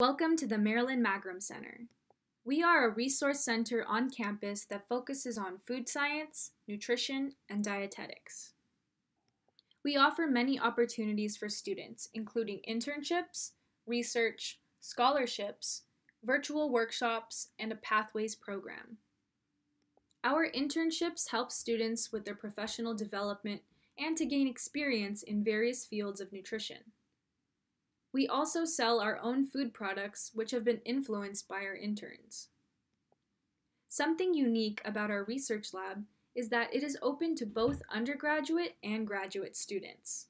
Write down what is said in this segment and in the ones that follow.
Welcome to the Marilyn Magaram Center. We are a resource center on campus that focuses on food science, nutrition, and dietetics. We offer many opportunities for students, including internships, research, scholarships, virtual workshops, and a Pathways program. Our internships help students with their professional development and to gain experience in various fields of nutrition. We also sell our own food products, which have been influenced by our interns. Something unique about our research lab is that it is open to both undergraduate and graduate students.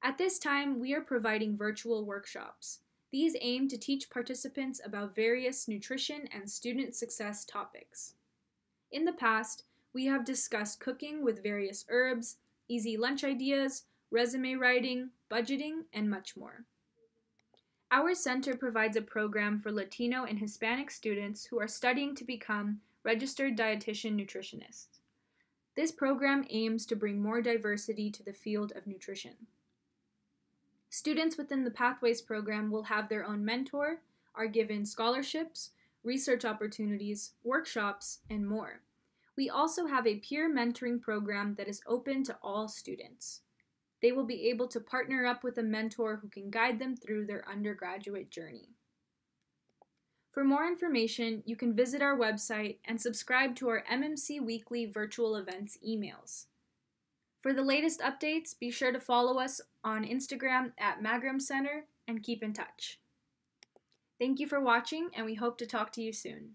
At this time, we are providing virtual workshops. These aim to teach participants about various nutrition and student success topics. In the past, we have discussed cooking with various herbs, easy lunch ideas, resume writing, budgeting, and much more. Our center provides a program for Latino and Hispanic students who are studying to become registered dietitian nutritionists. This program aims to bring more diversity to the field of nutrition. Students within the Pathways program will have their own mentor, are given scholarships, research opportunities, workshops, and more. We also have a peer mentoring program that is open to all students. They will be able to partner up with a mentor who can guide them through their undergraduate journey. For more information, you can visit our website and subscribe to our MMC Weekly virtual events emails. For the latest updates, be sure to follow us on Instagram at Magaram Center and keep in touch. Thank you for watching, and we hope to talk to you soon.